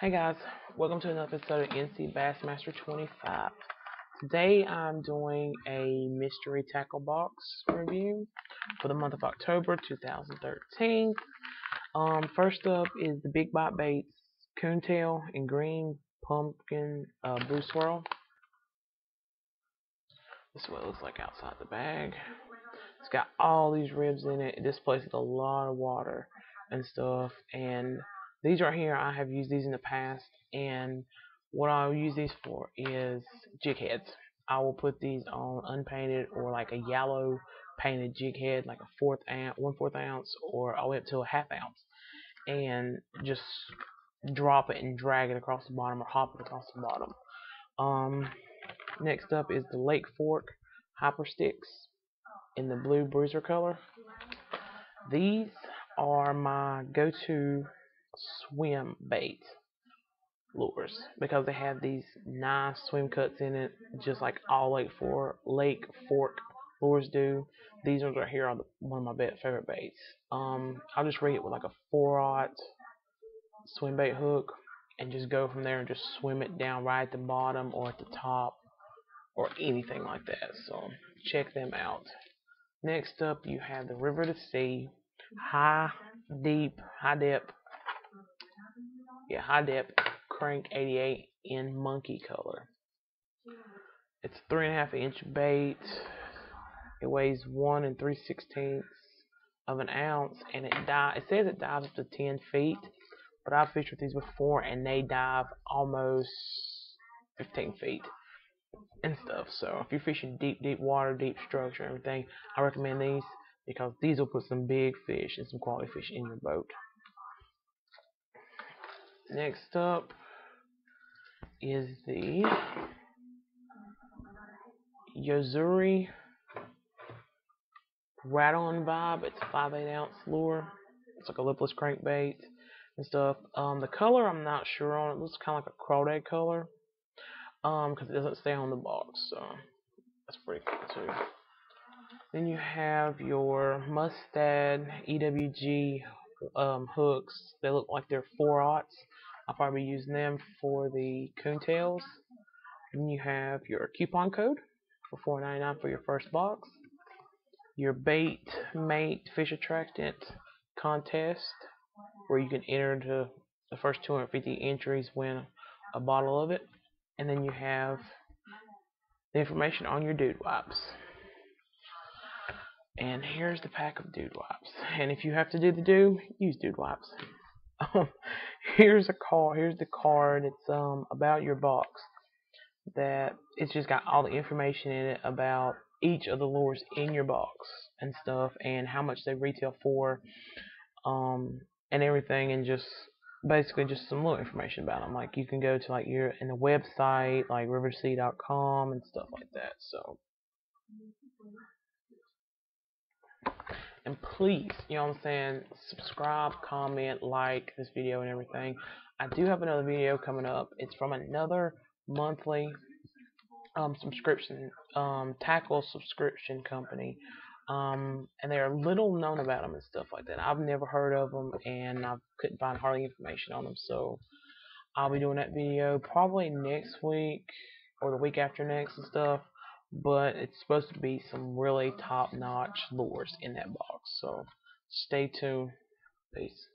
Hey guys, welcome to another episode of NC Bassmaster 25. Today I'm doing a mystery tackle box review for the month of October 2013. Um, first up is the Big Bite Baits Coontail and Green Pumpkin uh, Blue Swirl. This is what it looks like outside the bag. It's got all these ribs in it. It displaces a lot of water and stuff. And these right here, I have used these in the past. And what I'll use these for is jig heads. I will put these on unpainted or like a yellow painted jig head, like a fourth ounce, one fourth ounce, or all the way up to a half ounce, and just drop it and drag it across the bottom or hop it across the bottom. Um, next up is the Lake Fork Hyper Sticks in the blue bruiser color. These are my go-to swim bait lures because they have these nice swim cuts in it, just like all Lake Fork, Lake Fork lures do. These ones right here are the, one of my favorite baits. Um, I'll just rig it with like a 4 swim bait hook and just go from there and just swim it down right at the bottom or at the top or anything like that. So check them out. Next up, you have the River to Sea high deep, high depth, high depth crank 88 in monkey color. It's three and a half inch bait. It weighs one and three sixteenths of an ounce, and it dive. It says it dives up to 10 feet, but I've fished with these before, and they dive almost 15 feet and stuff. So if you're fishing deep, deep water, deep structure, everything, I recommend these because these will put some big fish and some quality fish in your boat. Next up is the Yo-Zuri Rattle and Vibe. It's a 5 8 ounce lure. It's like a lipless crankbait and stuff. Um, the color I'm not sure on. It looks kind of like a crawdad color um, because it doesn't stay on the box. So that's pretty cool too. Then you have your Mustad EWG um, hooks. They look like they're 4 aughts. I'll probably using them for the coontails. Then you have your coupon code for $4.99 for your first box. Your bait mate fish attractant contest where you can enter into the first 250 entries win a bottle of it. And then you have the information on your dude wipes. And here's the pack of dude wipes. And if you have to do the do, use dude wipes. Um, here's a card. Here's the card. It's um about your box. That it's just got all the information in it about each of the lures in your box and stuff, and how much they retail for, um, and everything, and just basically just some little information about them. Like you can go to like your in the website like riversea.com and stuff like that. So and please, you know what I'm saying, subscribe, comment, like this video and everything. I do have another video coming up. It's from another monthly um, subscription, um, tackle subscription company. Um, and they're little known about them and stuff like that. I've never heard of them, and I couldn't find hardly information on them. So I'll be doing that video probably next week or the week after next and stuff but it's supposed to be some really top-notch lures in that box. So stay tuned. Peace.